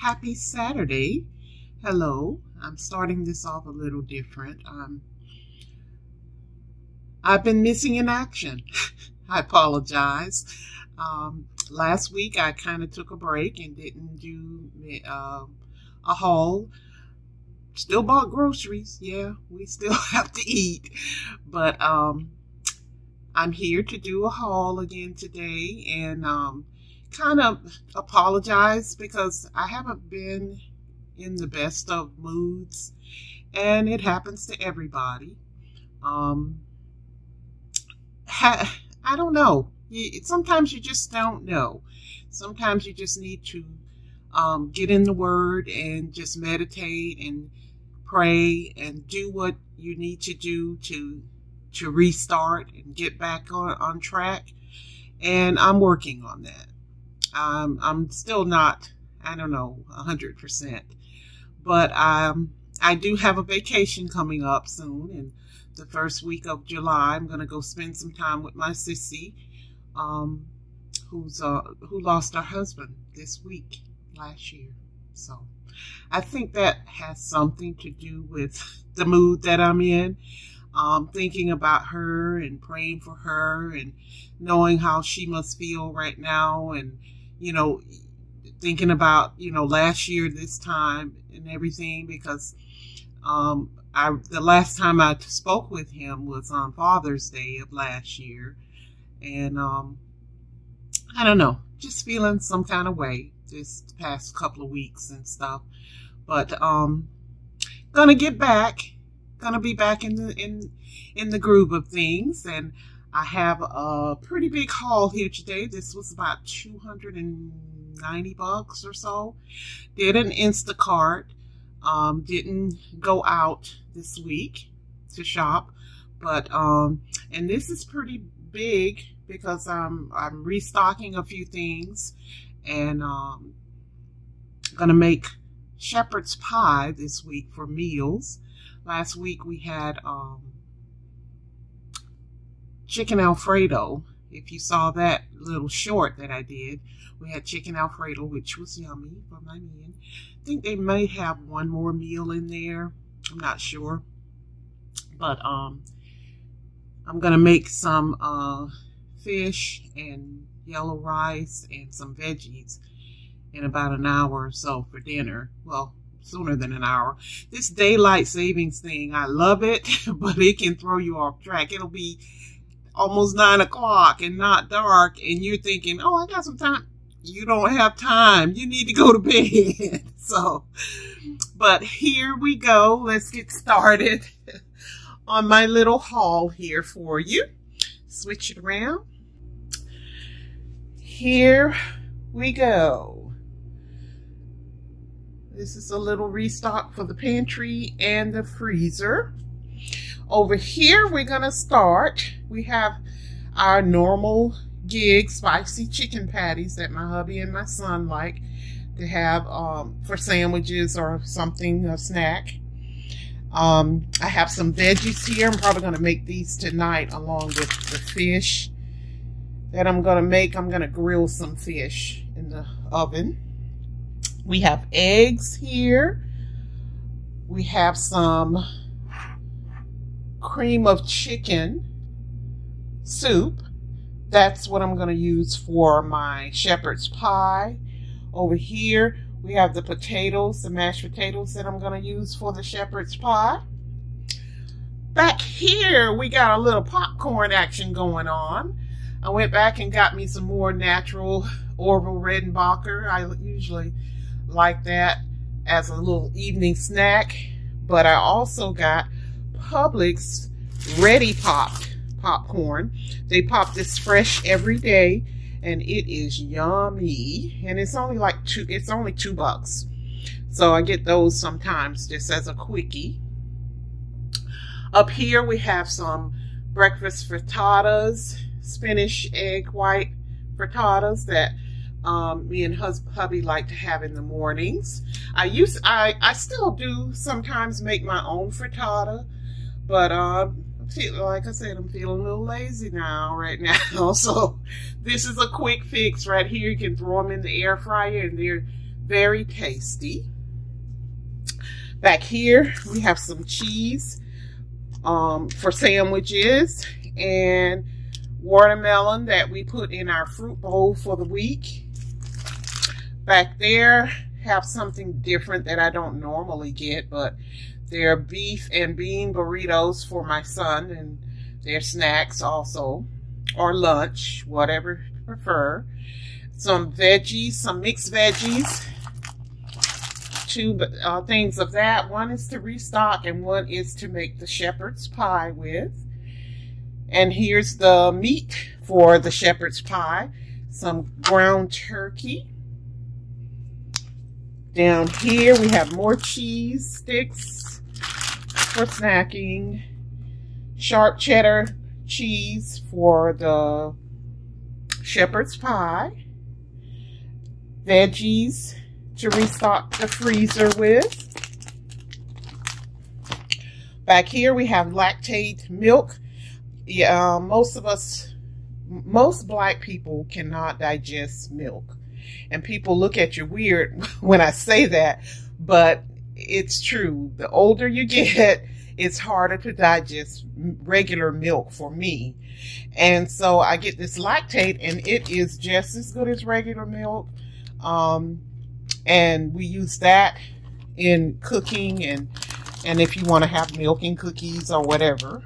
happy Saturday. Hello. I'm starting this off a little different. Um, I've been missing in action. I apologize. Um, last week I kind of took a break and didn't do uh, a haul. Still bought groceries. Yeah, we still have to eat. But um, I'm here to do a haul again today and um, kind of apologize because I haven't been in the best of moods and it happens to everybody. Um, ha- I don't know. Sometimes you just don't know. Sometimes you just need to um, get in the Word and just meditate and pray and do what you need to do to to restart and get back on, on track. And I'm working on that. Um, I'm still not, I don't know, 100%. But um, I do have a vacation coming up soon. And the first week of July, I'm going to go spend some time with my sissy, um, who's uh, who lost her husband this week last year. So I think that has something to do with the mood that I'm in. Um, thinking about her and praying for her and knowing how she must feel right now and you know, thinking about, you know, last year, this time and everything, because um, I, the last time I spoke with him was on Father's Day of last year. And um, I don't know, just feeling some kind of way this past couple of weeks and stuff. But um, gonna get back, gonna be back in the in in the groove of things, and I have a pretty big haul here today. This was about 290 bucks or so. Did an Instacart. Um, didn't go out this week to shop, but um, and this is pretty big because I'm I'm restocking a few things, and um, gonna make shepherd's pie this week for meals. Last week we had um, chicken Alfredo. If you saw that little short that I did, we had chicken Alfredo, which was yummy for my men. I think they may have one more meal in there. I'm not sure. But um, I'm going to make some uh, fish and yellow rice and some veggies in about an hour or so for dinner. Well, sooner than an hour. This daylight savings thing, I love it, but it can throw you off track. It'll be almost nine o'clock and not dark, and you're thinking, oh, I got some time. You don't have time. You need to go to bed. so, but here we go. Let's get started on my little haul here for you. Switch it around. Here we go. This is a little restock for the pantry and the freezer. Over here, we're going to start. We have our normal gig spicy chicken patties that my hubby and my son like to have um, for sandwiches or something, a snack. Um, I have some veggies here. I'm probably going to make these tonight along with the fish that I'm going to make. I'm going to grill some fish in the oven. We have eggs here. We have some cream of chicken soup. That's what I'm going to use for my shepherd's pie. Over here, we have the potatoes, the mashed potatoes that I'm going to use for the shepherd's pie. Back here, we got a little popcorn action going on. I went back and got me some more natural Orville Redenbacher. I usually like that as a little evening snack. But I also got Publix Ready Popped popcorn. They pop this fresh every day and it is yummy. And it's only like two, it's only two bucks. So I get those sometimes just as a quickie. Up here we have some breakfast frittatas, spinach egg white frittatas that um, me and hubby like to have in the mornings. I use I I still do sometimes make my own frittata, but uh, like I said, I'm feeling a little lazy now, right now. So this is a quick fix right here. You can throw them in the air fryer and they're very tasty. Back here, we have some cheese um, for sandwiches and watermelon that we put in our fruit bowl for the week. Back there, have something different that I don't normally get, but they're beef and bean burritos for my son and their snacks also, or lunch, whatever you prefer. Some veggies, some mixed veggies, two uh, things of that. One is to restock and one is to make the shepherd's pie with. And here's the meat for the shepherd's pie. Some ground turkey. Down here we have more cheese sticks for snacking. Sharp cheddar cheese for the shepherd's pie. Veggies to restock the freezer with. Back here we have Lactaid milk yeah, um, most of us, most black people cannot digest milk. And people look at you weird when I say that, but it's true. The older you get, it's harder to digest regular milk for me. And so I get this Lactaid, and it is just as good as regular milk. Um, and we use that in cooking and, and if you want to have milk and cookies or whatever.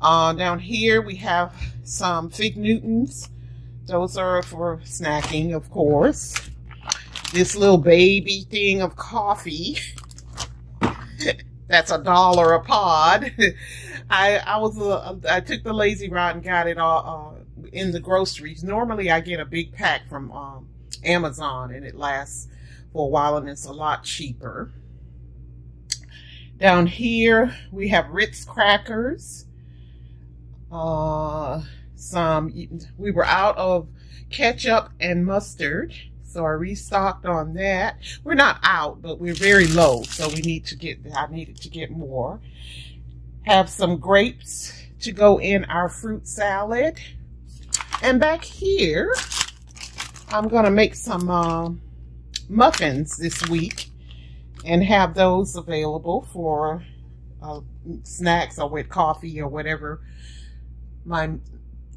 Uh, down here we have some fig Newtons. Those are for snacking, of course. This little baby thing of coffee. That's a dollar a pod. I I was uh, I took the lazy route and got it all uh, in the groceries. Normally I get a big pack from um, Amazon and it lasts for a while and it's a lot cheaper. Down here we have Ritz crackers uh, some, we were out of ketchup and mustard. So I restocked on that. We're not out, but we're very low. So we need to get, I needed to get more. Have some grapes to go in our fruit salad. And back here, I'm going to make some uh, muffins this week and have those available for uh, snacks or with coffee or whatever my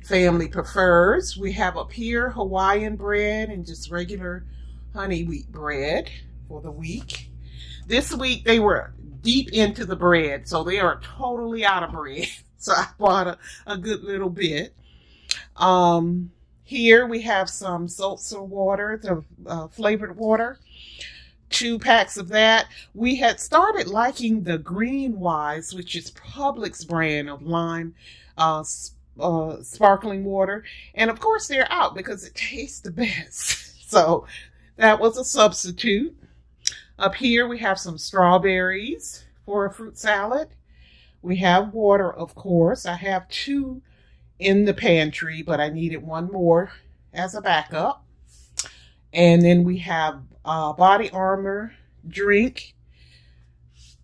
family prefers. We have up here Hawaiian bread and just regular honey wheat bread for the week. This week they were deep into the bread, so they are totally out of bread. So I bought a, a good little bit. Um, here we have some seltzer water, the uh, flavored water. Two packs of that. We had started liking the Green Wise, which is Publix brand of lime uh, uh, sparkling water. And of course they're out because it tastes the best. so that was a substitute. Up here we have some strawberries for a fruit salad. We have water, of course. I have two in the pantry, but I needed one more as a backup. And then we have uh, Body Armor drink,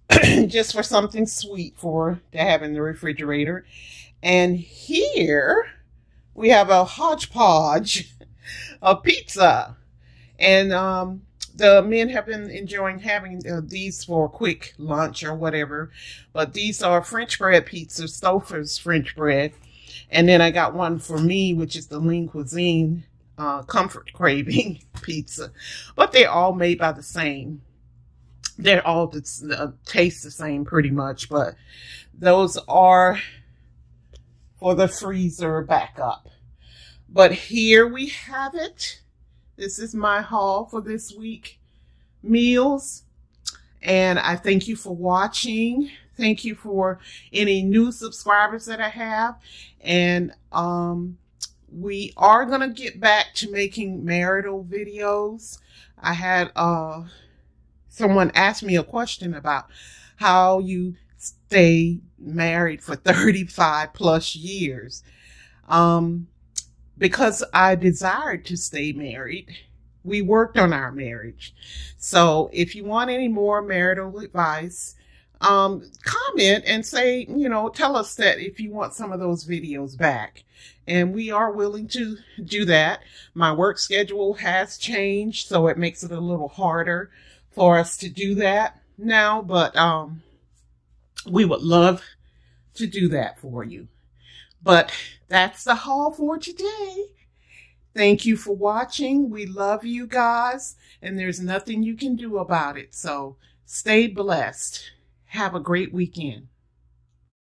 just for something sweet for to have in the refrigerator. And here we have a hodgepodge of pizza. And um, the men have been enjoying having uh, these for a quick lunch or whatever. But these are French bread pizza, Stouffer's French bread. And then I got one for me, which is the Lean Cuisine uh, Comfort Craving pizza. But they're all made by the same. They're all uh, taste the same pretty much. But those are for the freezer backup. But here we have it. This is my haul for this week meals. And I thank you for watching. Thank you for any new subscribers that I have. And um, we are going to get back to making marital videos. I had uh, someone ask me a question about how you stay married for 35 plus years. Um, because I desired to stay married, we worked on our marriage. So if you want any more marital advice, um, comment and say, you know, tell us that if you want some of those videos back. And we are willing to do that. My work schedule has changed, so it makes it a little harder for us to do that now, but um, we would love to do that for you. But that's the haul for today. Thank you for watching. We love you guys, and there's nothing you can do about it. So stay blessed. Have a great weekend.